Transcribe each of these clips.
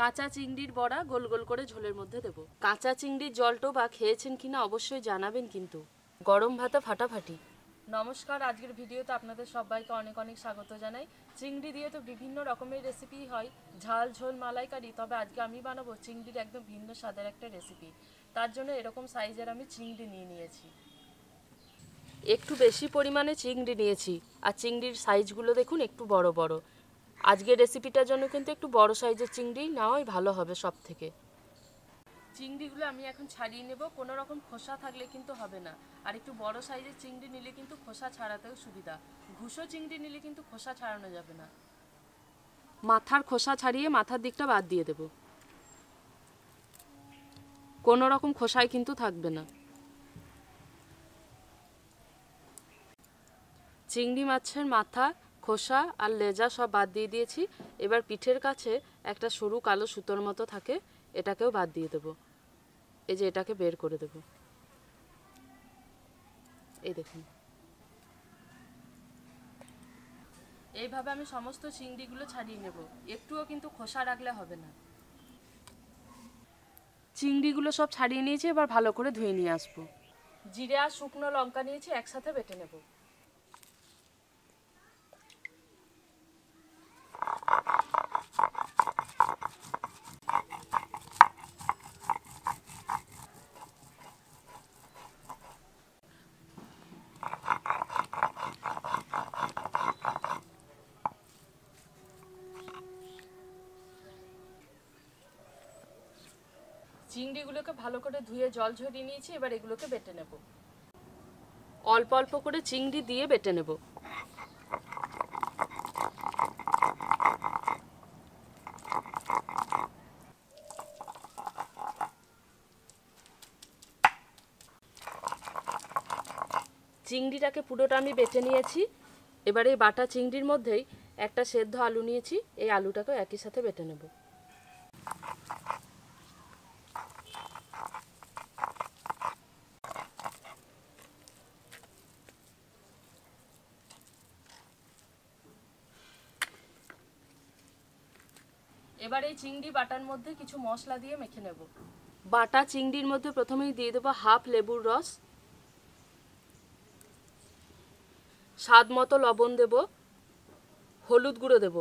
কাঁচা চিংড়ির বড়া গোল গোল করে ঝোলের মধ্যে দেবো। কাঁচা চিংড়ির জলটো বা খেয়েছেন কিনা অবশ্যই জানাবেন কিন্তু। গরম ভাতা ফাটাফাটি। নমস্কার, আজকের ভিডিওতে আপনাদের সবাইকে অনেক অনেক স্বাগত জানাই। চিংড়ি দিয়ে তো বিভিন্ন রকমের রেসিপি হয়, ঝাল, ঝোল, মালাইকারি, তবে আজকে আমি বানাবো চিংড়ির একদম ভিন্ন স্বাদের একটা রেসিপি তার জন্য এরকম সাইজের আমি চিংড়ি নিয়ে নিয়েছি। একটু বেশি পরিমাণে চিংড়ি নিয়েছি, আর চিংড়ির সাইজগুলো দেখুন একটু বড় বড়। আজকের রেসিপিটার জন্য কিন্তু একটু বড় সাইজের চিংড়ি নেওয়াই ভালো হবে সব থেকে চিংড়িগুলো আমি এখন ছাড়িয়ে নেব। কোনো রকম খোসা থাকলে কিন্তু হবে না। আর একটু বড় সাইজের চিংড়ি নিলে কিন্তু খোসা ছাড়াতেও সুবিধা। ঘুষো চিংড়ি নিলে কিন্তু খোসা ছাড়ানো যাবে না। মাথার খোসা ছাড়িয়ে মাথার দিকটা বাদ দিয়ে দেব। কোনো রকম খোসায় কিন্তু থাকবে না। চিংড়ি মাছের মাথা খোসা আর লেজা সব বাদ দিয়ে দিয়েছি। এবার পিঠের কাছে একটা সরু কালো সুতোর মতো থাকে, এটাকেও বাদ দিয়ে দেবো। এই যে এটাকে বের করে দেব। এই দেখুন। এইভাবে আমি সমস্ত চিংড়িগুলো ছাড়িয়ে নেব। একটুও কিন্তু খোসা রাখলে হবে না। চিংড়িগুলো সব ছাড়িয়ে নিয়েছি, এবার ভালো করে ধুয়ে নিয়ে আসব। জিরে আর শুকনো লঙ্কা নিয়েছি, একসাথে বেটে নেব। চিংড়িগুলোকে ভালো করে ধুয়ে জল ঝরিয়ে নিয়েছি, এবার এগুলোকে বেটে নেব। অল্প অল্প করে চিংড়ি দিয়ে বেটে নেব। চিংড়িটাকে পুরোটা আমি বেটে নিয়েছি। এবার এই বাটা চিংড়ির মধ্যেই একটা সেদ্ধ আলু নিয়েছি, এই আলুটাকে একই সাথে বেটে নেব। এবার এই চিংড়ি বাটার মধ্যে কিছু মশলা দিয়ে মেখে নেব। বাটা চিংড়ির মধ্যে প্রথমেই দিয়ে দেবো হাফ লেবুর রস। স্বাদ মতো লবণ দেব। হলুদ গুঁড়ো দেব।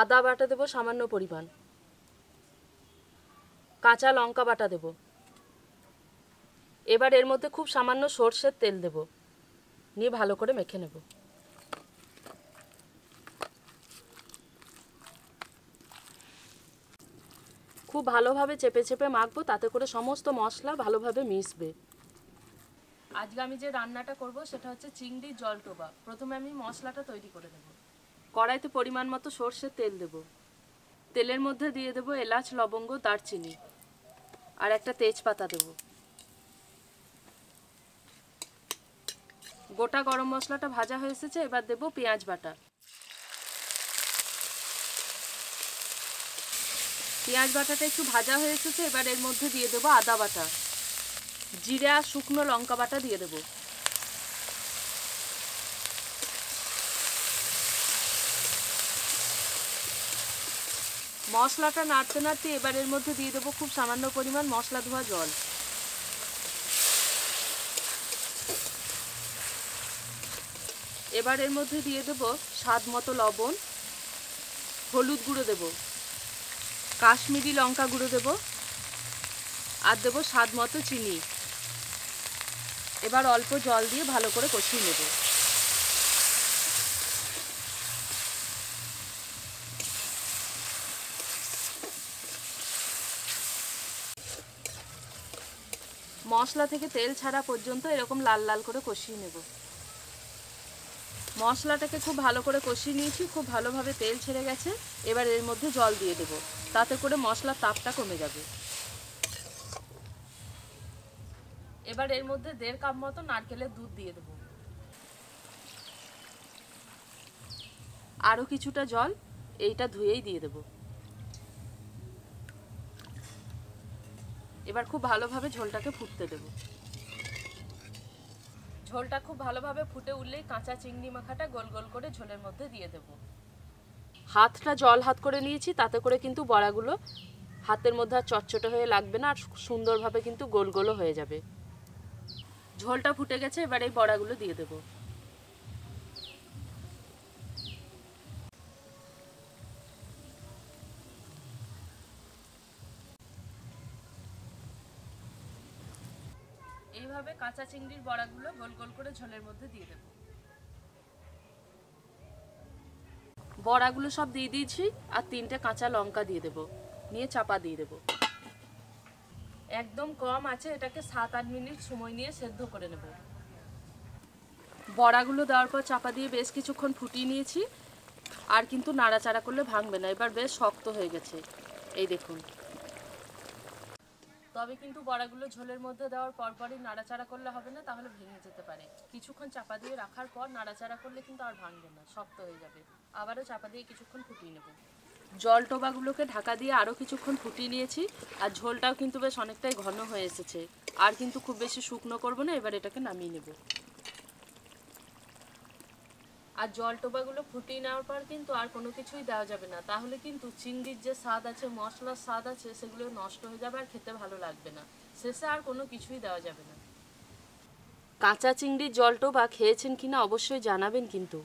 আদা বাটা দেব সামান্য পরিমাণ। কাঁচা লঙ্কা বাটা দেব। এবার এর মধ্যে খুব সামান্য সর্ষের তেল দেব। নিয়ে ভালো করে মেখে নেব। খুব ভালোভাবে চেপে চেপে মাখবো, তাতে করে সমস্ত মশলা ভালোভাবে মিশবে। আজকে আমি যে রান্নাটা করব সেটা হচ্ছে চিংড়ির জলটোবা প্রথমে আমি মশলাটা তৈরি করে দেব কড়াইতে পরিমাণ মতো সর্ষের তেল দেব। তেলের মধ্যে দিয়ে দেব এলাচ, লবঙ্গ, দারচিনি। আর একটা তেজপাতা দেব। গোটা গরম মশলাটা ভাজা হয়ে এসেছে, এবার দেব পেঁয়াজ বাটা। পেঁয়াজ বাটাটা একটু ভাজা হয়ে এসেছে, এবার এর মধ্যে দিয়ে দেবো আদা বাটা। জিরে আর শুকনো লঙ্কা বাটা দিয়ে দেবো। মশলাটা নাড়তে নাড়তে এবার এর মধ্যে দিয়ে দেবো খুব সামান্য পরিমাণ মশলা ধোয়া জল। এবার এর মধ্যে দিয়ে দেবো স্বাদ মতো লবণ, হলুদ গুঁড়ো দেবো। কাশ্মীরি লঙ্কা গুঁড়ো দেব আর দেবো স্বাদ মতো চিনি। এবার অল্প জল দিয়ে ভালো করে কষিয়ে নেব। মশলা থেকে তেল ছাড়া পর্যন্ত এরকম লাল লাল করে কষিয়ে নেব। মশলাটাকে খুব ভালো করে কষিয়ে নিয়েছি, খুব ভালোভাবে তেল ছেড়ে গেছে। এবার এর মধ্যে জল দিয়ে দেব, তাতে করে মশলার তাপটা কমে যাবে। এবার এর মধ্যে দেড় কাপ মতো নারকেলের দুধ দিয়ে দেব। আরও কিছুটা জল এইটা ধুয়েই দিয়ে দেব। এবার খুব ভালোভাবে ঝোলটাকে ফুটতে দেবো। ঝোলটা খুব ভালোভাবে ফুটে উঠলেই কাঁচা চিংড়ি মাখাটা গোল গোল করে ঝোলের মধ্যে দিয়ে দেব। হাতটা জল হাত করে নিয়েছি, তাতে করে কিন্তু বড়াগুলো হাতের মধ্যে আর চটচটে হয়ে লাগবে না, আর সুন্দরভাবে কিন্তু গোল গোলও হয়ে যাবে। ঝোলটা ফুটে গেছে, এবার এই বড়াগুলো দিয়ে দেবো। এইভাবে কাঁচা চিংড়ির বড়াগুলো গোল গোল করে ঝোলের মধ্যে দিয়ে দেবো। বড়াগুলো সব দিয়ে দিয়েছি আর তিনটে কাঁচা লঙ্কা দিয়ে দেবো, নিয়ে চাপা দিয়ে দেবো। একদম কম আছে, এটাকে সাত আট মিনিট সময় নিয়ে সেদ্ধ করে নেব। বড়াগুলো দেওয়ার পর চাপা দিয়ে বেশ কিছুক্ষণ ফুটিয়ে নিয়েছি, আর কিন্তু নাড়াচাড়া করলে ভাঙবে না, এবার বেশ শক্ত হয়ে গেছে। এই দেখুন। তবে কিন্তু বড়াগুলো ঝোলের মধ্যে দেওয়ার পরপরই নাড়াচাড়া করলে হবে না, তাহলে ভেঙে যেতে পারে। কিছুক্ষণ চাপা দিয়ে রাখার পর নাড়াচাড়া করলে কিন্তু আর ভাঙবে না, শক্ত হয়ে যাবে। আবারও চাপা দিয়ে কিছুক্ষণ ফুটিয়ে নেব। জল টোবাগুলোকে ঢাকা দিয়ে আরও কিছুক্ষণ ফুটিয়ে নিয়েছি, আর ঝোলটাও কিন্তু বেশ অনেকটাই ঘন হয়ে এসেছে। আর কিন্তু খুব বেশি শুকনো করব না, এবার এটাকে নামিয়ে নেব। আর জল টোবাগুলো ফুটিয়ে নেওয়ার পর কিন্তু আর কোনো কিছুই দেওয়া যাবে না। তাহলে কিন্তু চিংড়ির যে স্বাদ আছে মশলার স্বাদ আছে সেগুলো নষ্ট হয়ে যাবে আর খেতে ভালো লাগবে না। শেষে আর কোনো কিছুই দেওয়া যাবে না। কাঁচা চিংড়ির জল টোবা খেয়েছেন কিনা অবশ্যই জানাবেন কিন্তু।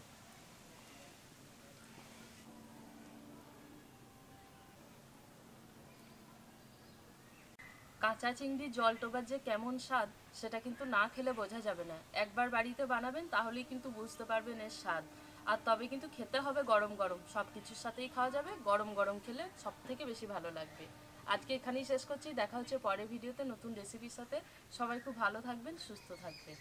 কাঁচা চিংড়ির জল টোবার যে কেমন স্বাদ সেটা কিন্তু না খেলে বোঝা যাবে না। একবার বাড়িতে বানাবেন, তাহলেই কিন্তু বুঝতে পারবেন এর স্বাদ। আর তবে কিন্তু খেতে হবে গরম গরম। সব কিছুর সাথেই খাওয়া যাবে, গরম গরম খেলে সব থেকে বেশি ভালো লাগবে। আজকে এখানেই শেষ করছি, দেখা হচ্ছে পরের ভিডিওতে নতুন রেসিপির সাথে। সবাই খুব ভালো থাকবেন, সুস্থ থাকবেন।